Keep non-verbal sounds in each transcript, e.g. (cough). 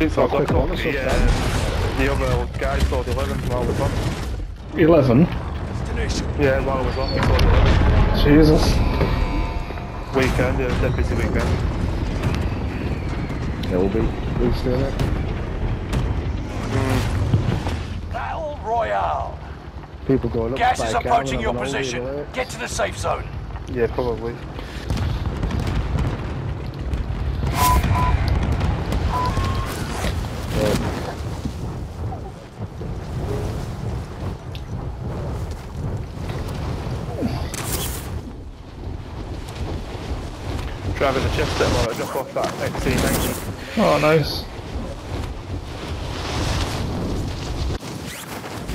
Since I was quick on one, top, that's the, uh, the other guy sold 11 while I was on. 11. Yeah, while I was on, he sold 11. Jesus. Weekend, yeah, it dead busy weekend. Yeah, we'll be boosting it. Battle Royale. People going up Gas is approaching your having all these position. Get to the safe zone. Yeah, probably. Driving the Chester while I drop off that XC90. Oh, nice.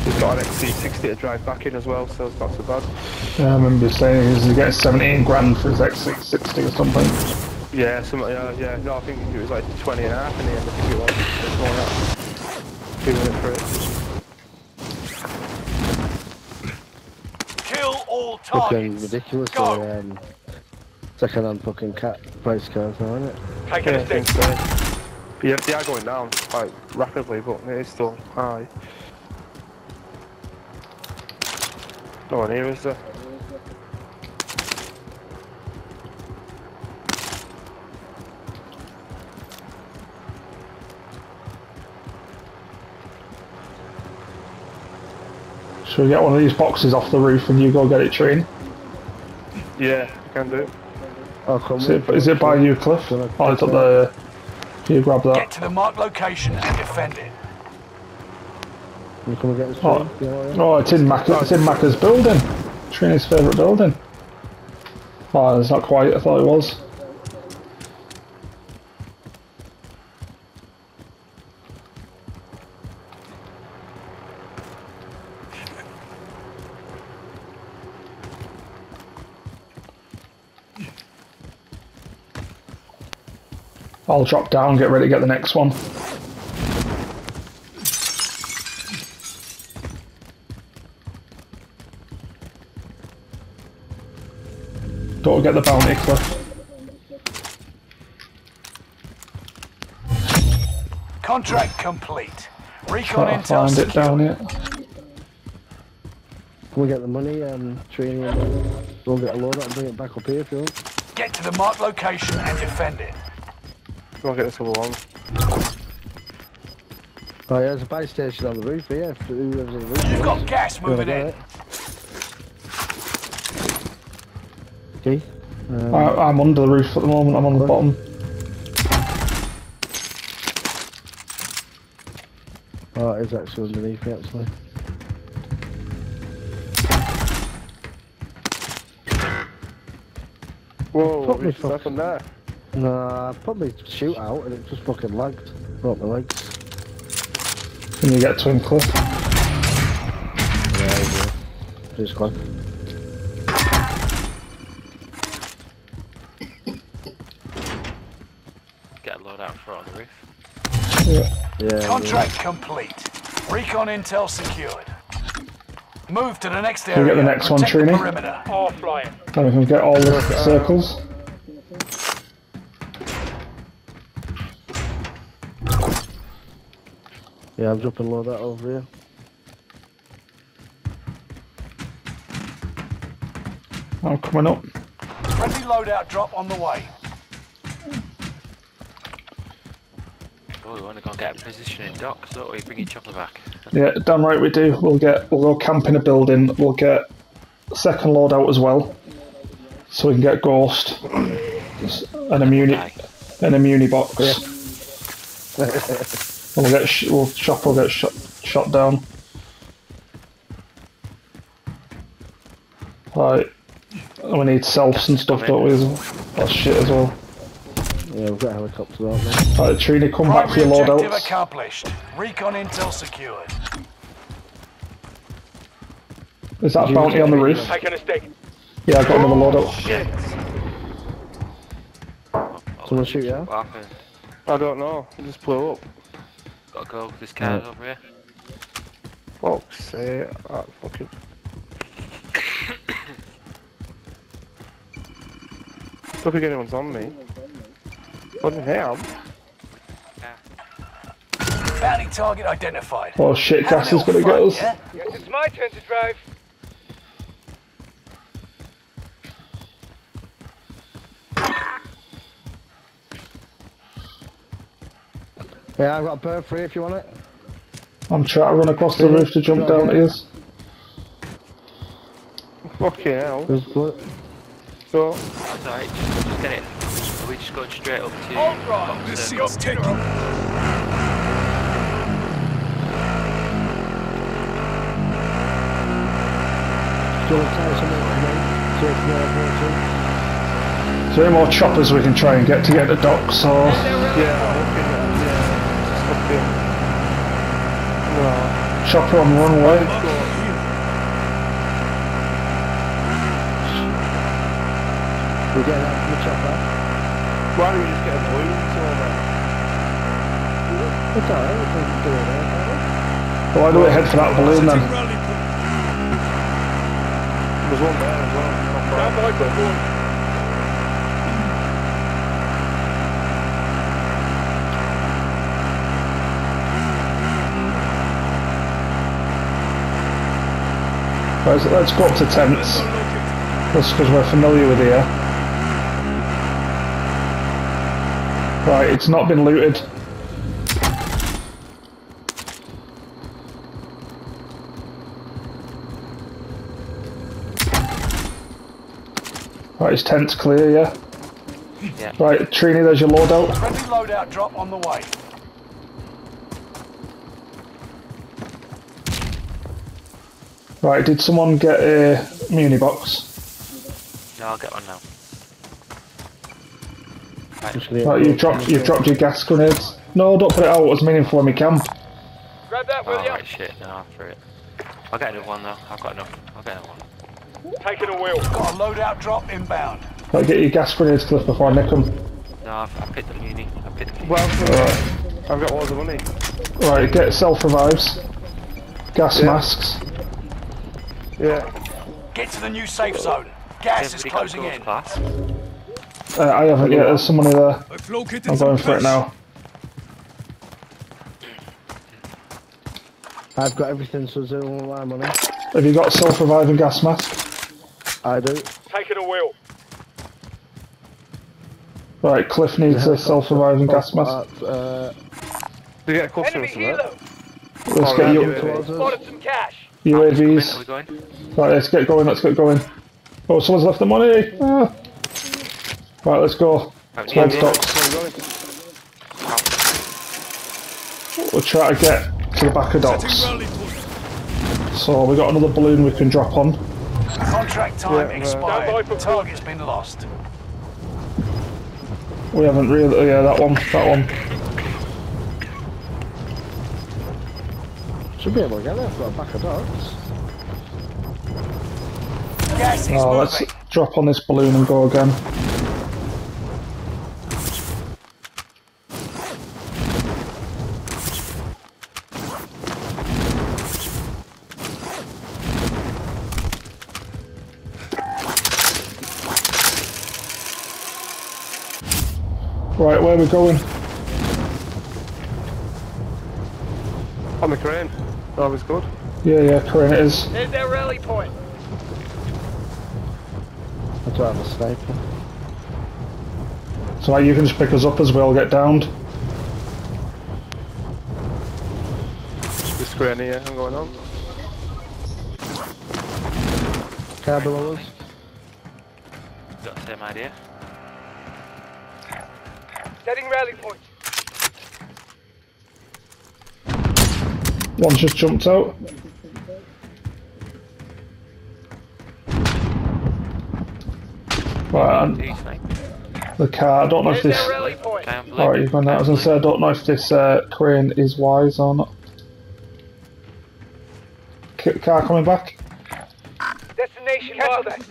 He's got an XC60 to drive back in as well, so it's not so bad. Yeah, I remember saying he's getting 17 grand for his XC60 or something. Yeah, something, yeah, yeah, no, I think it was like 20 and a half in the end, I think it was. It's more than that. Two minutes for it. Kill all Fucking targets. ridiculous. Go. the, Um, second-hand fucking cat price cars now, isn't it? Taking Yeah, a I stick. so. But yeah, they are going down quite rapidly, but it is still high. No one here, is there? Should we get one of these boxes off the roof and you go get it, Treen? Yeah, you can do. Oh, come Is it, is it by you, Cliff? Gonna Oh, it's take up there. You grab that? Get that. to the marked location and defend it. You come and get us Oh. train? You know what Oh, it's in Mac. It's in Macca's building. Trini's favourite building. Oh, it's not quite. I thought it was. I'll drop down, get ready to get the next one. Don't get the bounty, Cliff. Contract complete. Recon Try to intel find it down secured. here. Can we get the money, um, training, and we'll get a load out and bring it back up here if you want. Get to the marked location and defend it. I'll get this other one. Oh yeah, there's a base station on the roof here. If whoever's on the roof. You've wants. got gas moving in. it? Okay. Um, I, I'm under the roof at the moment. I'm on the bottom. Oh, it is actually underneath me, actually. Whoa, Fuck me, what's fuck. happened there? Nah, probably shoot out and it just fucking lagged. Broke my legs. Can you get to him, Cliff? Yeah, yeah. Just gone. Get a load out for on the roof. Yeah. Yeah. Contract complete. Recon intel secured. Move to the next we area. get the next one, Protect the Trini? perimeter. Then we can get all the uh, circles. Yeah, I'm dropping load that over here. I'm coming up. Friendly loadout drop on the way. Oh, we want to go and get a position in docks, don't we? Bring your chopper back. Yeah, damn right we do. We'll get. We'll go camp in a building. We'll get second load out as well, so we can get ghost and a muni Aye. and a muni box. And (laughs) (laughs) we'll get. Sh- we'll shop. will get shot shot down. Right. And we need selfs and stuff, don't we? That's shit as well. Yeah, we've got helicopters out there. Right, Trini, come back for Primary your objective loadouts. accomplished. Recon intel secured. Is that a bounty on the roof? Yeah, I've got another loadout. Shit! Someone shoot you? What happened? I don't know, it just blew up. Gotta go. This car's Right. over here. Fuck's sake, that fucking... Don't think anyone's on me. What the hell? Bounty target identified. Oh shit, Have a gas is little gonna get us. yeah? Guess it's my turn to drive. Yeah, I've got a bird free if you want it. I'm trying to run across the roof to jump down to yours. Fucking hell. There's blood. So, That's alright, just, just get it. Are we just going straight up to All right. box, This seat's taken. Do you want to tell something to me? So it's the airport too? Is there any more choppers we can try and get to get to docks or yeah, fucking hell, yeah. Fucking. No. Chopper on runway? We're getting out from the chopper. Why don't we just get a blue over? It's alright, we can do it there. Why do we head for that balloon then? There's one there as well. Stand by for one. Right, so let's go up to tents. That's because we're familiar with here. Right, it's not been looted. Right, his tent's clear, yeah? Yeah. Right, Trini, there's your loadout. Friendly loadout drop on the way. Right, did someone get a muni box? No, I'll get one now. Just for the Right, you've dropped, you've dropped your gas grenades. No, don't put it out, it was meaningful in my camp. Grab that, will Oh, ya? right, shit, no, after it. I'll get another one though, I've got enough. I'll get another one. Taking a wheel. Got a loadout drop inbound. Right, get your gas grenades, Cliff, before I nick them. No, I've, I picked the muni. I picked the muni. Well, Right, I've got loads of money. right get self-revives. Gas Yeah. masks. Yeah. Get to the new safe zone. Gas is Everybody got closing in. class. Uh, I haven't yet, there's some money there. I've located I'm going for it now. I've got everything, so zero on my money. Have you got self-reviving gas mask? I do. Taking a wheel. Right, Cliff needs a self-reviving gas mask. Uh, To get close to Enemy us, helo. Let's Alright, get you- you, towards us. Spotted some cash. Are? Are UAVs. going? Right, let's get going, let's get going. Oh, someone's left the money! Ah. Right, let's go. Right, Small yeah, stocks. Where are you? We'll try to get to the back of docks. So we got another balloon we can drop on. Contract time Yeah, uh, Stand by expired. for Target's been lost. We haven't really, yeah, that one, that one. Should be able to get there. I've got a back of dogs. Gas is Oh, let's moving. drop on this balloon and go again. Right, where are we going? On the crane. Always good. Yeah, yeah, Corinne it is. There's their rally point. I don't have a sniper. So you can just pick us up as we all get downed. This crane here, I'm going on. Car below us. Got the same idea. Setting rally point. One's just jumped out. Right, and Who's the car, I don't know if this... their rally point. Down blue. Alright, you've gone out. I was going to say, I don't know if this uh, crane is wise or not. Car coming back? Destination marked.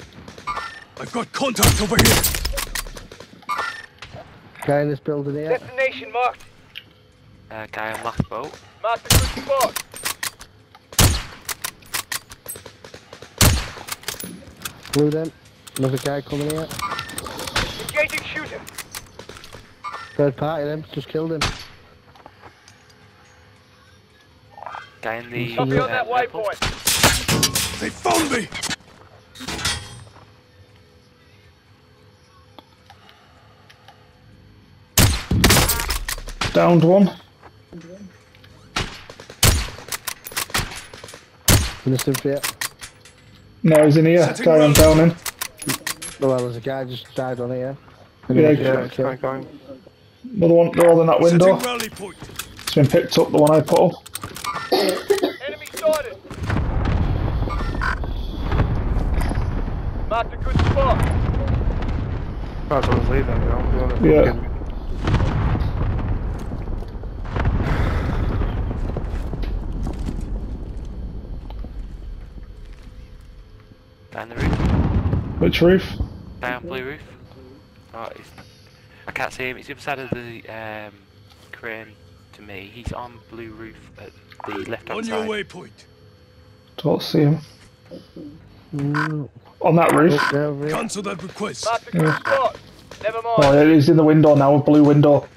I've got contact over here. Guy in this building here. Destination marked. Uh, guy on last boat. Mark the good spot. Blew them. Another guy coming here. Engaging shooter. Third party them. Just killed him. Guy in the. Copy on uh, that purple. waypoint. They found me! Downed one. Finished him for yet? No, he's in here. Setting Guy I'm rally down in. Oh, well, there's a guy just died on here. Yeah, Yeah, it's going, going. Another one. They're all in that window. Setting rally point. It's been picked up. The one I put up. Enemy sighted. Marked a good spot. Might as well leave them, you know. we wanna Yeah. fucking- Guy on the roof. Which roof? Guy on blue roof. Oh, he's, I can't see him. He's the other side of the um, crane to me. He's on blue roof at the left hand On your side. waypoint. Don't see him. Mm, On that roof. okay, over here. Cancel that request. Marked a good spot. Never mind. Oh, yeah, he's in the window now. A blue window.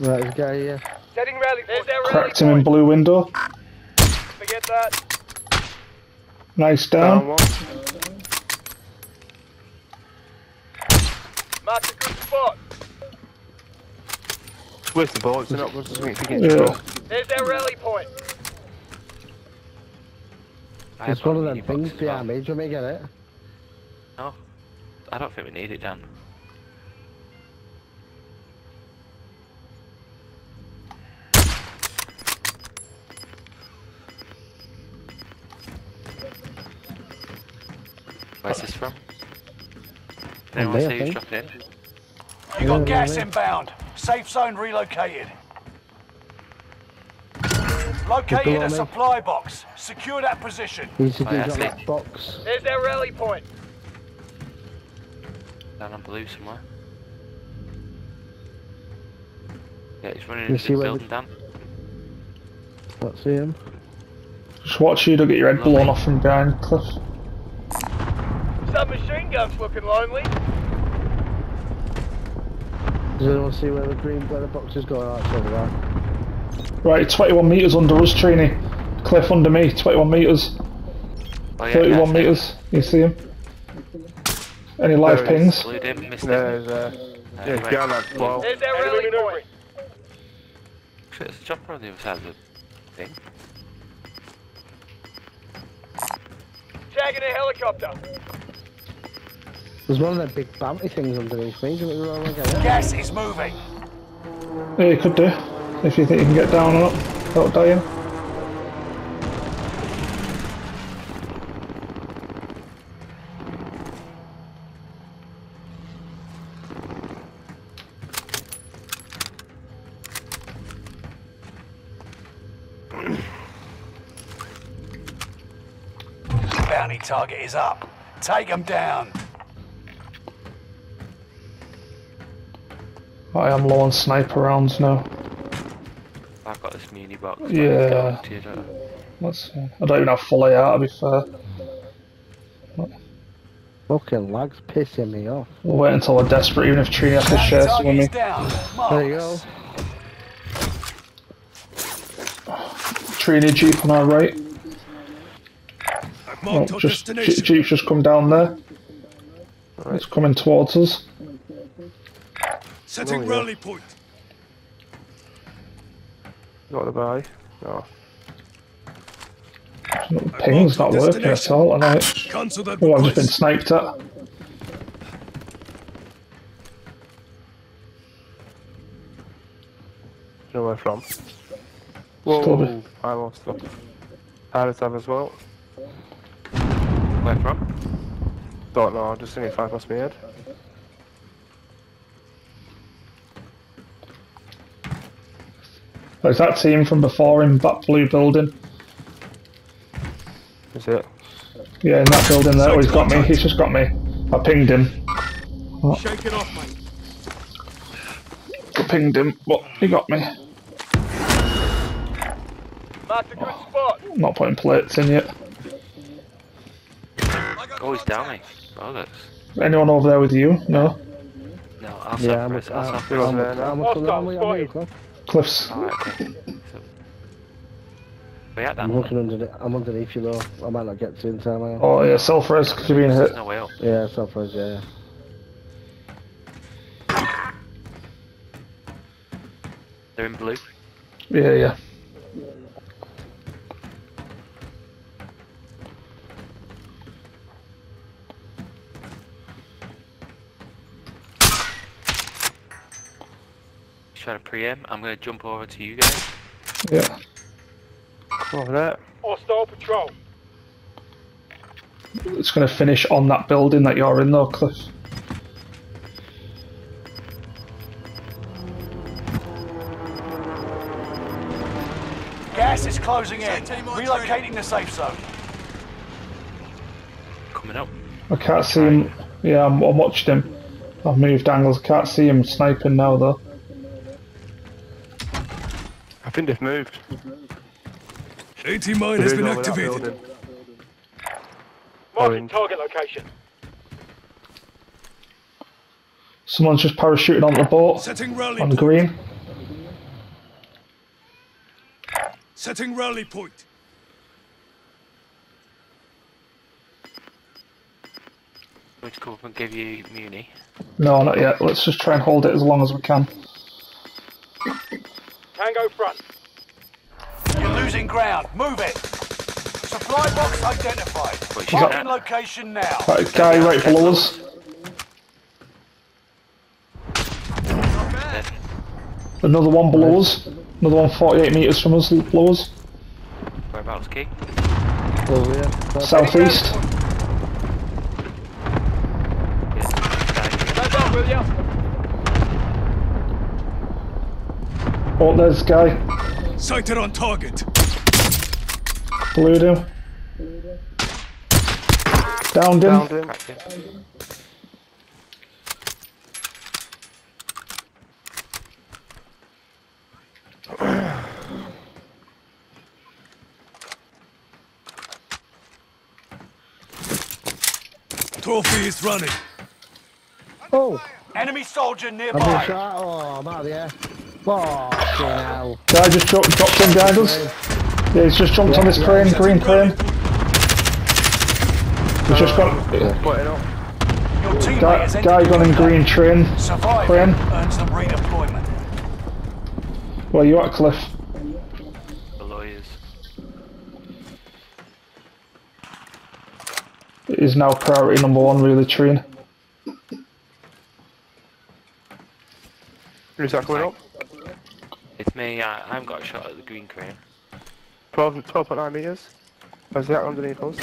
Right, there's a guy here. Setting rally point. Rally Cracked him in blue window. Forget that. Nice Down down. one. A good spot. Where's the bullets? They're not good to swing if you get Yeah. control. There's their rally point. It's one of got them things boxes as well. behind me. Do you want me to get it? No, I don't think we need it, Dan. Where's this from? Anyone see who's think. dropped in? You got Yeah, gas inbound. Safe zone relocated. Located below a me. supply box. Secure that position. He's, he's Oh, yeah, I got see. that box. There's their rally point. Down on blue somewhere. Yeah, he's running You into see the where building, Dan. Let's see him. Just watch you. Don't get your head blown off from behind the cliff. Submachine gun's looking lonely. Does anyone see where the green, where the box is going? Oh, over there. Right, 21 metres under us, Trini. Cliff under me, 21 metres. Oh, yeah, 31 yeah, metres. You see him? Any live There is. pings? Blue dim, missed him. There's uh, Uh, yeah, right. behind that wall. There's their rally point. There's (laughs) a chopper on the other side of the thing. Tagging a helicopter. There's one of them big bounty things underneath me. Do you want to go and get it? Gas is moving. Yeah, you could do. If you think you can get down or up without dying. Bounty target is up. Take them down. I am low on sniper rounds now. I've got this muni box. Yeah. I don't Let's, uh, I don't even have full AR to be fair. Fucking lag's pissing me off. We'll wait until we're desperate, even if Trini has to Bounty share some target with me. There you go. Marvelous. Trini Jeep on our right. I've Oh, marked just Je- destination. Jeep's just come down there. It's coming towards us. Setting Oh, yeah. rally point. Got the buy. Oh, Ping's not working at all tonight. Cancel Oh, I've just been sniped at. you know where from? Whoa, it. I lost them. Pilots have as well. Where from? Don't know, I just seen it fly past my head. There's that team from before in that blue building. Is it? Yeah, in that building there. Oh, he's got me. He's just got me. I pinged him. Shake it off, mate. I pinged him, but he got me. Marked a good spot. I'm not putting plates in yet. Oh, he's down me. Oh. Anyone over there with you? No? No, I'll Yeah, I'm, suffer it. I'll I'm, suffer You're it. I'm. I'm, I'm, I'm, I'm, spotted. Cliffs. Alright, okay. So, we had that. I'm looking underneath. I'm underneath you though. I might not get to in time. Now. Oh yeah, self res because you're being hit. There's no way up. Yeah, self-res, yeah. They're in blue. Yeah, yeah. Trying to preempt. I'm gonna jump over to you guys. Yeah. Over there. Hostile patrol. It's going to finish on that building that you're in though, Cliff. Gas is closing in. Relocating the safe zone. Coming up. I can't see him. Yeah, I'm, I'm watching him. I've moved angles. Can't see him sniping now though. I think they've moved. AT mine They're has been activated. Marking target location. Someone's just parachuting onto the boat Setting rally on point. green. Setting rally point. Going to come up and give you Muni. No, not yet. Let's just try and hold it as long as we can. Tango front. You're losing ground. Move it. Supply box identified. Wait, she's Marking not- location now. Okay, guy right below us. Another one below us. Another one 48 metres from us below us. Whereabouts, Key? Over here. Southeast. Yeah. Stand up, will ya? Oh, there's guy. Sighted on target. Glued him. Downed him. Downed him. Trophy is running. Oh, Enemy soldier I've been nearby. shot. Oh, I'm out of the air. Fucking hell. Guy just dropped, dropped in behind us. Yeah, he's just jumped on this crane, green crane. He's just gone. Putting up. Your teammate Guy, has guy gone in green train. Surviving Crane. earns them redeployment. Where you at, Cliff? The lawyers. It is now priority number one, really, train. Who's that coming up? It's me. I, I haven't got a shot at the green crane. 12, 12.9 metres. Where's that underneath us?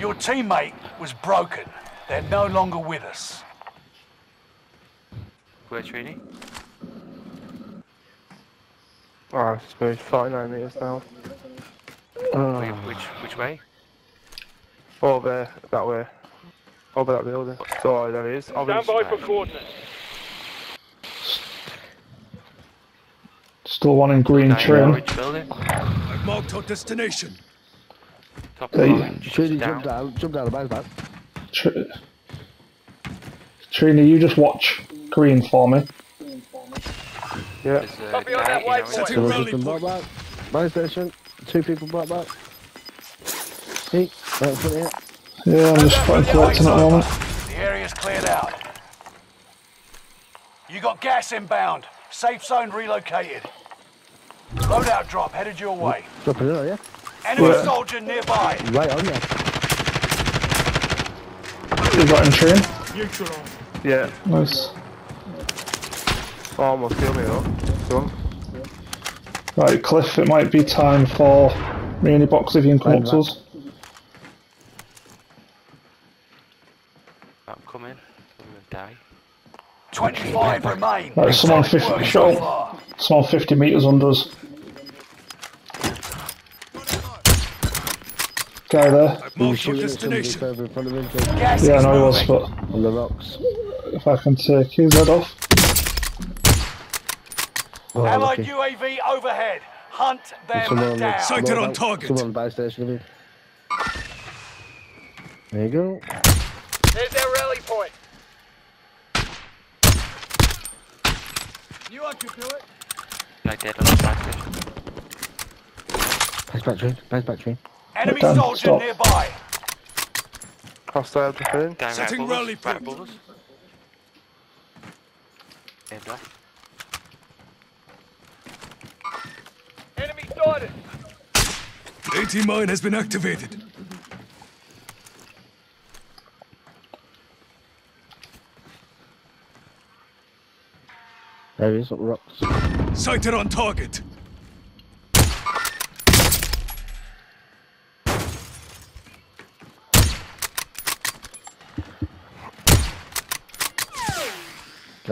Your teammate was broken. They're no longer with us. Where training? Oh, ah, it's moved 49 metres now. Wait, ah. which which way? Over there, that way. Over that building. So there he is. Over Stand by for coordinates. Still one in green trim. train. I've marked our destination. Top Hey. of orange. Should down. jump down? Jump down the back, back. Tr- Trini, you just watch green for me. Yeah. There's a Copy on that white orange. Setting rally point. back. My station. Two people brought back. Hey, right in front of you. Yeah, I'm just putting collecting at the moment. The area's cleared out. You got gas inbound. Safe zone relocated. Loadout drop headed your way. Dropping in, are you? Enemy Yeah. soldier nearby. Right on you. You got in train? Yeah. Nice. Oh, almost killed me though. Done. Right, Cliff, it might be time for mini box if you can come up to us. I'm coming. I'm gonna die. 25 remain. Right, someone 50 work shot. Someone 50 metres under us. Guy there. I've He was marked our shooting at somebody destination. further in front of him, too, Gas Yeah, I is know he was, but on the rocks. if I can take his head off. Oh, Allied lucky. UAV overhead. Hunt them Someone on the down. Sighted on loadout. target. Someone on the buy station, I mean. There you go. There's their rally point. Guy dead on the side. Pass back train, pass back train. Enemy done. soldier Stop. nearby. Hostile defend. Down right Setting above rally us. Right point. above us. Aimed left. Enemy sighted. AT mine has been activated. There he is, up the rocks. Sighted on target.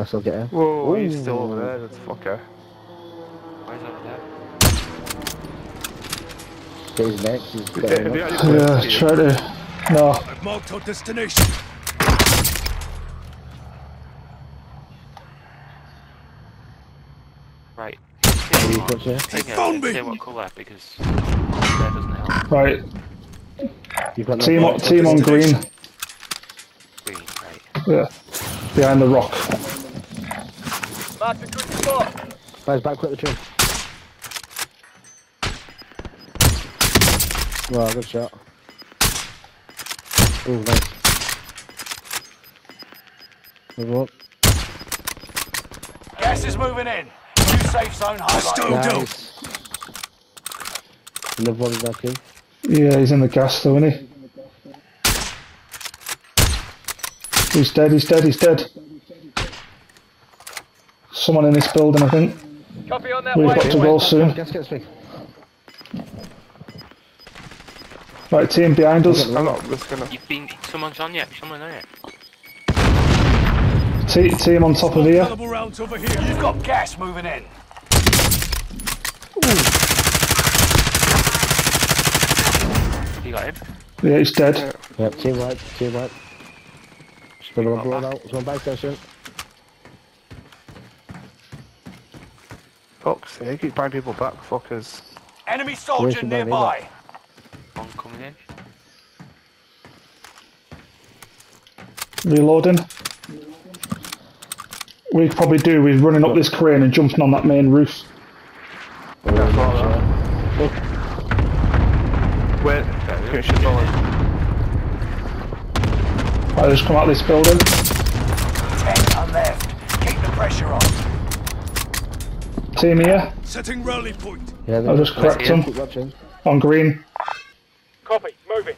Guess I'll get him. Whoa, he's still over there, this fucker. Where's over there? Get his neck, he's Have getting you up. got any Yeah, try to. No, I've marked our destination. Right. Are you touch there? Take it, found me! Say what colour because that doesn't help. right. You've got Team, on, team on green. Green, right. Yeah. Behind the rock. Marked a good spot. Guys, back quick the train. Wow, good shot. Oh, nice. Move up. Gas is moving in. New safe zone Hostile highlighted. down. Nice. Another one back in. Yeah, he's in the gas though, isn't he? He's dead, he's dead, he's dead. Someone in this building, I think. Copy on that We've got to go soon. Gas gets me. Right, team behind us. I'm not just gonna. You've been. Someone's on you. Someone on you. Te- team on top of here. Rounds over here. You've got gas moving in. You got him. Yeah, he's dead. Yep, team wipe, team wipe. Still one blown out, there's one back there soon. Fuck's sake, keep buying people back, fuckers. Enemy soldier Where's the man nearby. One coming in. Reloading. We probably do with running up this crane and jumping on that main roof. Yeah, follow that. Wait, finish your solid. Right, just come out this building. Ten are left. Keep the pressure on. Team here. Setting rally point. Yeah, I they're just cracked here. him on green. Copy. Moving.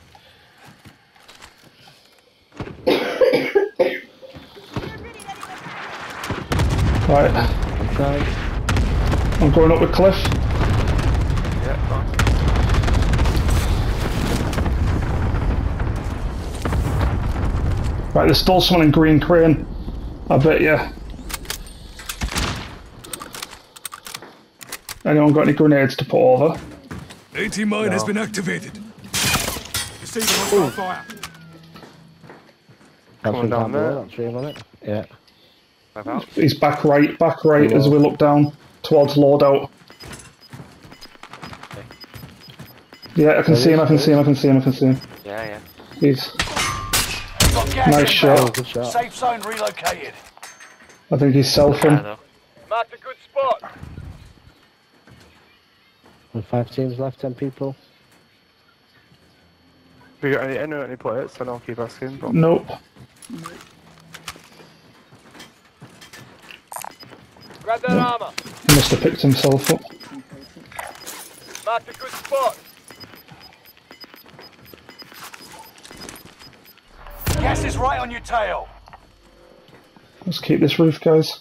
Right, I'm trying. I'm going up the cliff. Yeah, fine. Right, there's still someone in green crane. I bet you. Anyone got any grenades to put over? AT mine has been activated. Receiving hostile fire. That's Coming down down below, there. that tree on it. Yeah. Whereabouts? He's back right, back right as we look down towards loadout. Yeah, I can see him, I can see him, I can see him, I can see him. Yeah, yeah. He's, You've got gas Nice shot. Oh, shot. Safe zone relocated. I think he's selfing. though. Marked a good spot. And five teams left, ten people. Have you got any, any, any plates? I don't keep asking, but. Nope. Grab that armor. He must have picked himself up. Marked a good spot. Gas is right on your tail. Let's keep this roof, guys.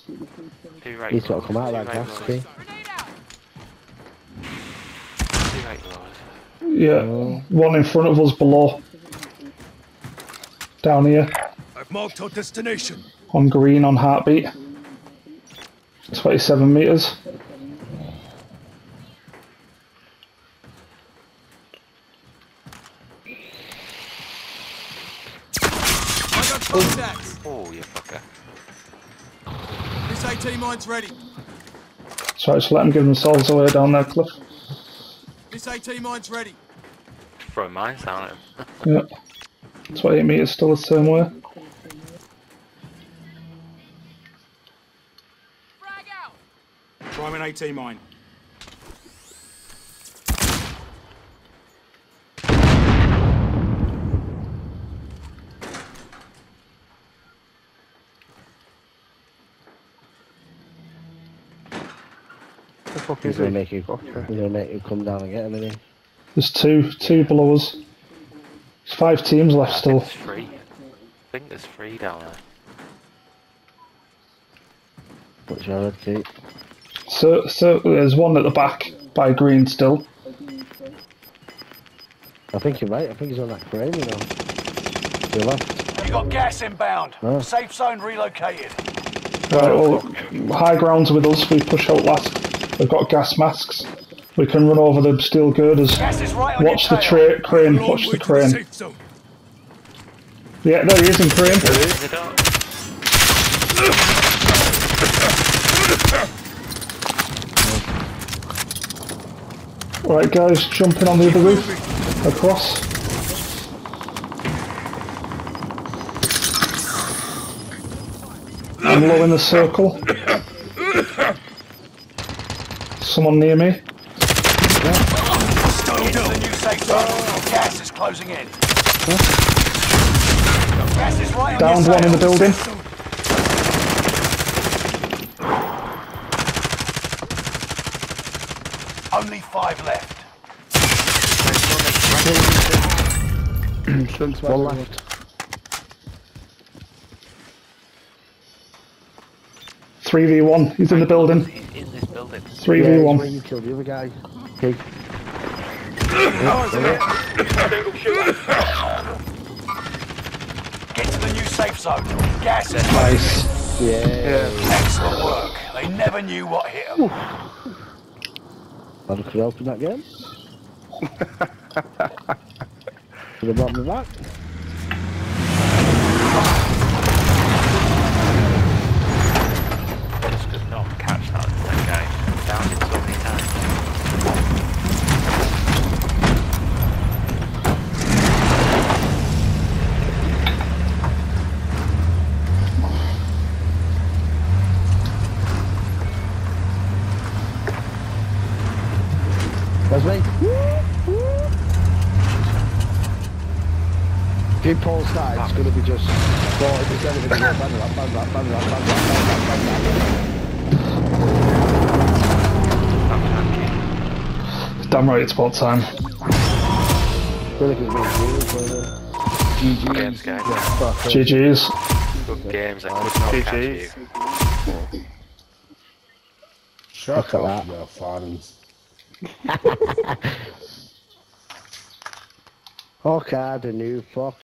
Two right. He's got to come out of that right gas, rows. see? Two right rows. Yeah, oh. one in front of us below. Down here, I've marked our destination. on green, on heartbeat. 27 metres. Oh. oh, you fucker. This AT mine's ready. So just let them give themselves away down there, Cliff. This AT mine's ready. Throw mines down at him. Yeah. 28 metres still the same way. Frag out. Try an AT mine. The fuck He's is gonna he? make you. Fuck He's gonna make you come down and get him, isn't he? There's two, two below us. There's five teams left I still. think three. I think there's three down there. What's your head, Kate? So, so there's one at the back by green still. I think you're right. I think he's on that crane, you know. To your left. You got gas inbound. Oh. Safe zone relocated. Right, well, high ground's with us. We push out last. They've got gas masks. We can run over the steel girders. Gas right Watch the tra- crane. Watch the crane. safe zone. Yeah, there he is in crane. In the dark. Right, guys, jumping on the other roof. Across. I'm low in the circle. Someone near me. Into the new safe zone. Gas is closing in. Gas is right Downed your one in the building. Only five left. Shouldn't One smash left. Three v one. He's in the building. In this building. Three v one. where you killed the other guy. Kate. Single shooter. Get to the new safe zone. Gas is Nice. Yeah. Yeah. Excellent work. They never knew what hit them. I could open that game. (laughs) Could have brought me back. Paul started, it's going to be just 40% of it. Bang that, bang that, bang that, bang that, bang that, bang that. Damn right, it's about time. I feel like it's been serious, but, Good games, guys. uh. GG's. Good games. I could not catch you. Shut Look at up, that. you fans. Okay, the new fuck.